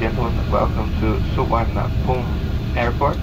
gentlemen, welcome to Suvarnabhumi Airport.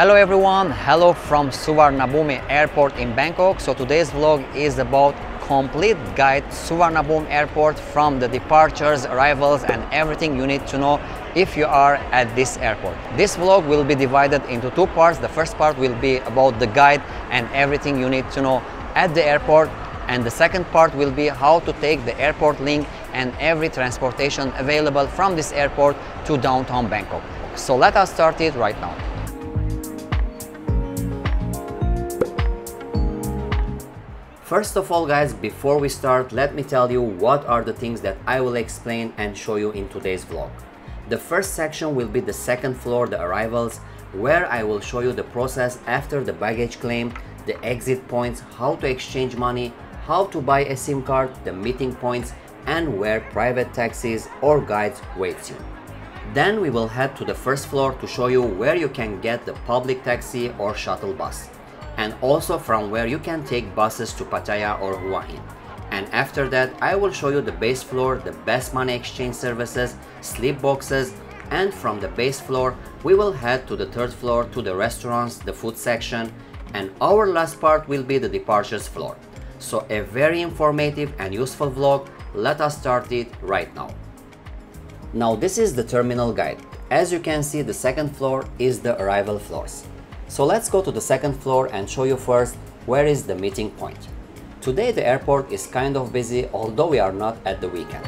Hello everyone, hello from Suvarnabhumi Airport in Bangkok. So today's vlog is about complete guide Suvarnabhumi Airport from the departures, arrivals and everything you need to know if you are at this airport. This vlog will be divided into two parts. The first part will be about the guide and everything you need to know at the airport and the second part will be how to take the airport link and every transportation available from this airport to downtown Bangkok. So let us start it right now. First of all guys, before we start, let me tell you what are the things that I will explain and show you in today's vlog. The first section will be the second floor, the arrivals, where I will show you the process after the baggage claim, the exit points, how to exchange money, how to buy a SIM card, the meeting points, and where private taxis or guides waits you. Then we will head to the first floor to show you where you can get the public taxi or shuttle bus and also from where you can take buses to Pattaya or Hua Hin. And after that, I will show you the base floor, the best money exchange services, sleep boxes, and from the base floor, we will head to the third floor to the restaurants, the food section, and our last part will be the departures floor. So a very informative and useful vlog, let us start it right now. Now this is the terminal guide. As you can see, the second floor is the arrival floors. So let's go to the second floor and show you first where is the meeting point. Today the airport is kind of busy although we are not at the weekend.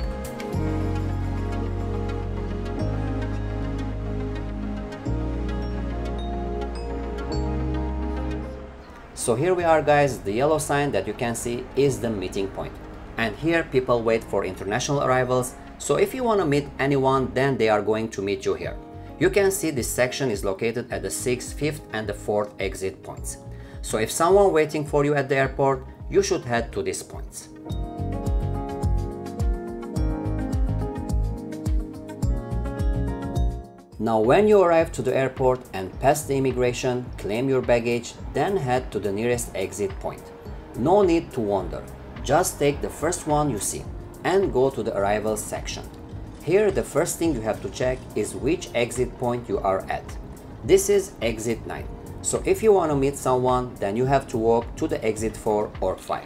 So here we are guys, the yellow sign that you can see is the meeting point. And here people wait for international arrivals, so if you want to meet anyone then they are going to meet you here. You can see this section is located at the 6th, 5th and the 4th exit points. So if someone waiting for you at the airport, you should head to these points. Now when you arrive to the airport and pass the immigration, claim your baggage, then head to the nearest exit point. No need to wander, just take the first one you see and go to the arrivals section. Here the first thing you have to check is which exit point you are at. This is exit 9. So if you want to meet someone, then you have to walk to the exit 4 or 5.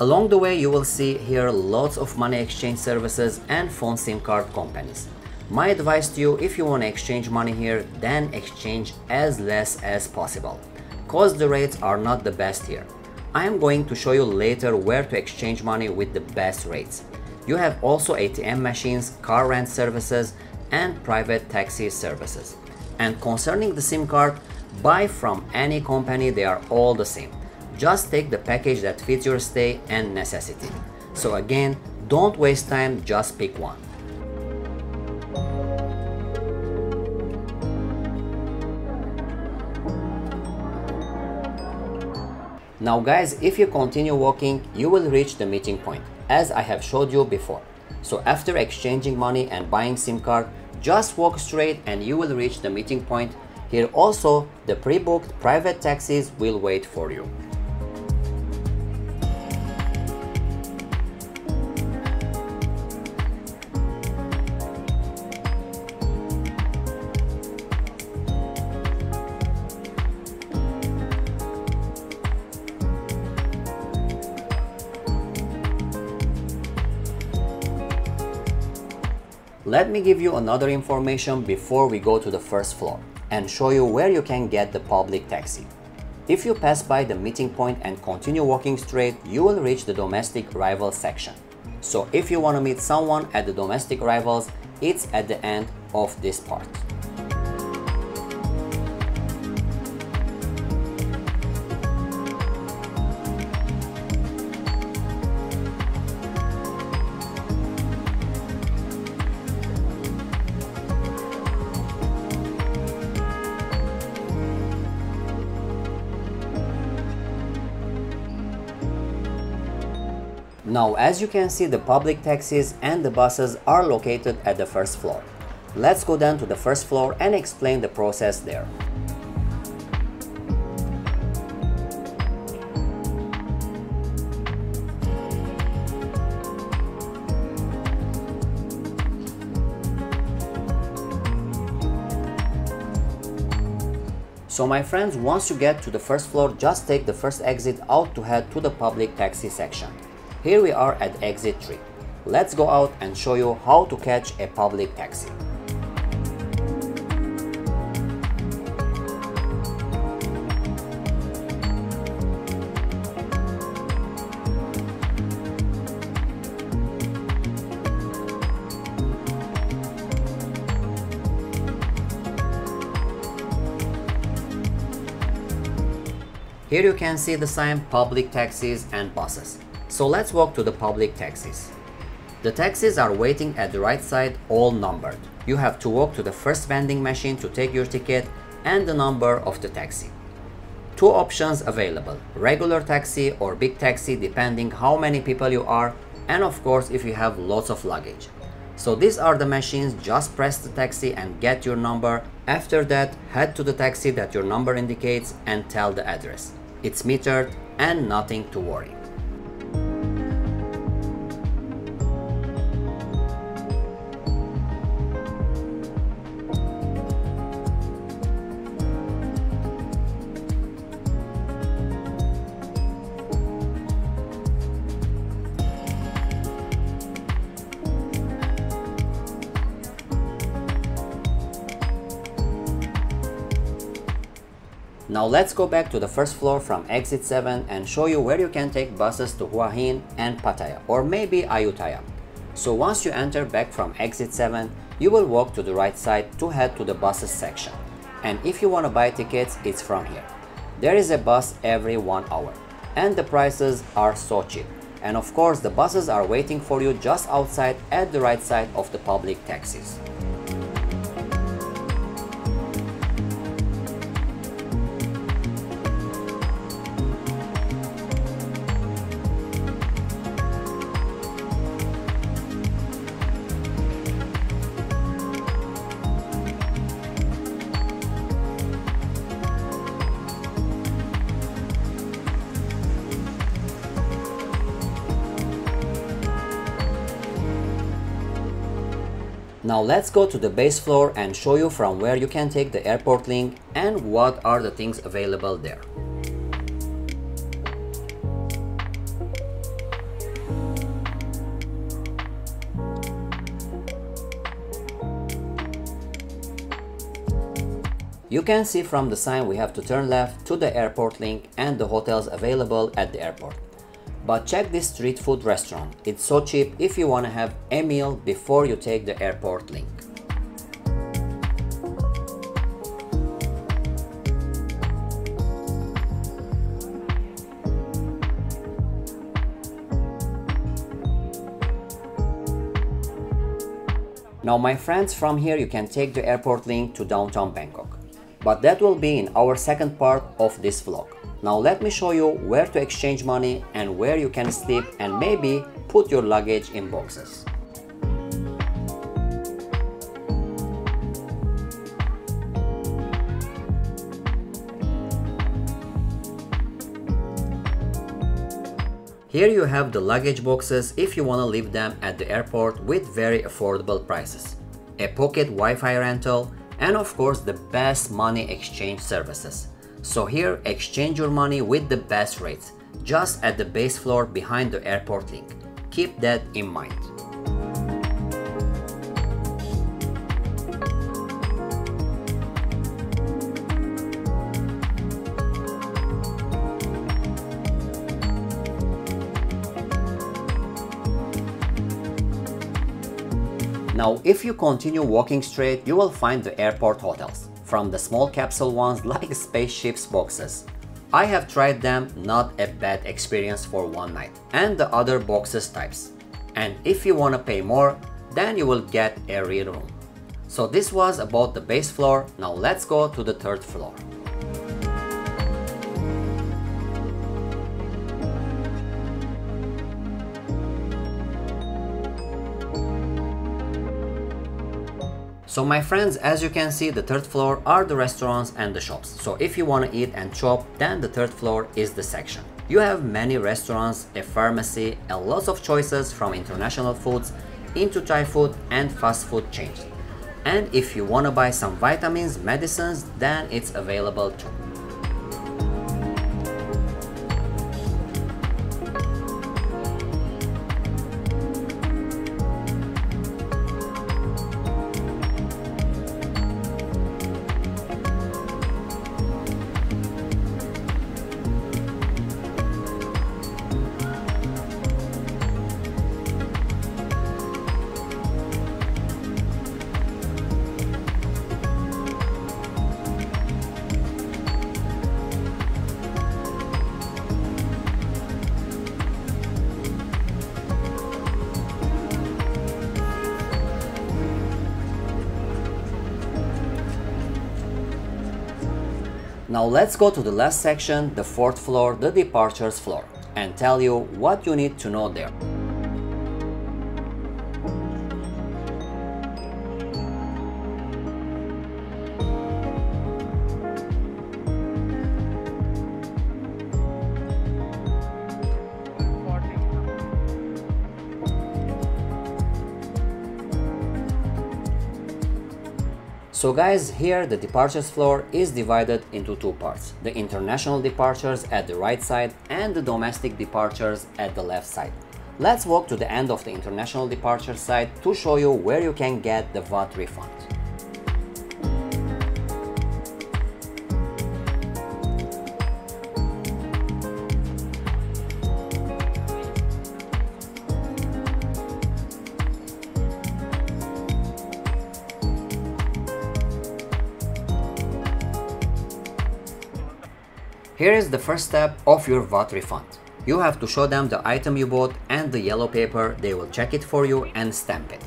Along the way you will see here lots of money exchange services and phone SIM card companies. My advice to you if you want to exchange money here then exchange as less as possible cause the rates are not the best here. I am going to show you later where to exchange money with the best rates. You have also ATM machines, car rent services and private taxi services. And concerning the SIM card, buy from any company they are all the same. Just take the package that fits your stay and necessity. So again, don't waste time, just pick one. Now guys, if you continue walking, you will reach the meeting point, as I have showed you before. So after exchanging money and buying SIM card, just walk straight and you will reach the meeting point. Here also, the pre-booked private taxis will wait for you. Let me give you another information before we go to the first floor and show you where you can get the public taxi. If you pass by the meeting point and continue walking straight, you will reach the domestic arrival section. So if you want to meet someone at the domestic rivals, it's at the end of this part. Now as you can see the public taxis and the buses are located at the first floor. Let's go down to the first floor and explain the process there. So my friends, once you get to the first floor, just take the first exit out to head to the public taxi section. Here we are at exit 3. Let's go out and show you how to catch a public taxi. Here you can see the sign public taxis and buses. So let's walk to the public taxis. The taxis are waiting at the right side all numbered. You have to walk to the first vending machine to take your ticket and the number of the taxi. Two options available, regular taxi or big taxi depending how many people you are and of course if you have lots of luggage. So these are the machines, just press the taxi and get your number. After that, head to the taxi that your number indicates and tell the address. It's metered and nothing to worry. Now let's go back to the first floor from exit 7 and show you where you can take buses to Hua Hin and Pattaya or maybe Ayutthaya. So once you enter back from exit 7, you will walk to the right side to head to the buses section. And if you want to buy tickets, it's from here. There is a bus every 1 hour and the prices are so cheap. And of course the buses are waiting for you just outside at the right side of the public taxis. Now let's go to the base floor and show you from where you can take the airport link and what are the things available there. You can see from the sign we have to turn left to the airport link and the hotels available at the airport. But check this street food restaurant. It's so cheap if you want to have a meal before you take the airport link. Now my friends from here you can take the airport link to downtown Bangkok. But that will be in our second part of this vlog. Now let me show you where to exchange money and where you can sleep and maybe put your luggage in boxes. Here you have the luggage boxes if you want to leave them at the airport with very affordable prices. A pocket Wi-Fi rental and of course the best money exchange services. So here exchange your money with the best rates, just at the base floor behind the airport link. Keep that in mind. Now, if you continue walking straight, you will find the airport hotels, from the small capsule ones like spaceships boxes. I have tried them, not a bad experience for one night, and the other boxes types. And if you wanna pay more, then you will get a real room. So this was about the base floor, now let's go to the third floor. So my friends, as you can see, the third floor are the restaurants and the shops. So if you want to eat and shop, then the third floor is the section. You have many restaurants, a pharmacy, a lots of choices from international foods into Thai food and fast food chains. And if you want to buy some vitamins, medicines, then it's available too. Now let's go to the last section, the fourth floor, the departures floor, and tell you what you need to know there. So guys, here the departures floor is divided into two parts. The international departures at the right side and the domestic departures at the left side. Let's walk to the end of the international departure side to show you where you can get the VAT refund. Here is the first step of your VAT refund. You have to show them the item you bought and the yellow paper, they will check it for you and stamp it.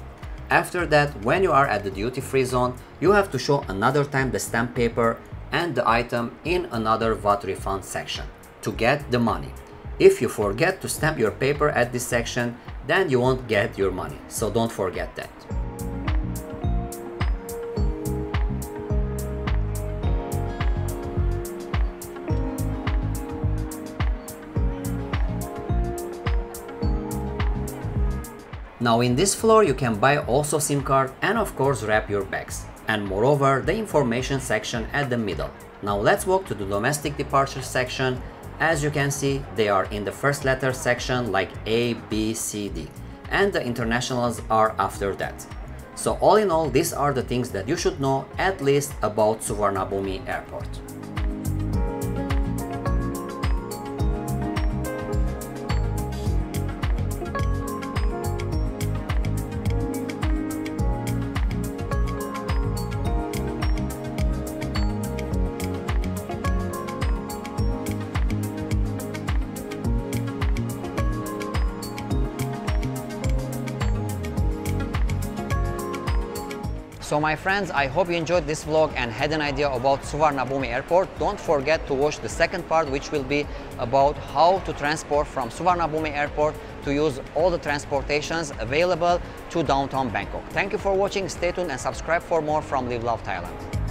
After that, when you are at the duty free zone, you have to show another time the stamp paper and the item in another VAT refund section to get the money. If you forget to stamp your paper at this section, then you won't get your money, so don't forget that. Now in this floor you can buy also SIM card and of course wrap your bags. And moreover the information section at the middle. Now let's walk to the domestic departure section. As you can see they are in the first letter section like A, B, C, D. And the internationals are after that. So all in all these are the things that you should know at least about Suvarnabhumi airport. So my friends, I hope you enjoyed this vlog and had an idea about Suvarnabhumi airport. Don't forget to watch the second part which will be about how to transport from Suvarnabhumi airport to use all the transportations available to downtown Bangkok. Thank you for watching, stay tuned and subscribe for more from Live Love Thailand.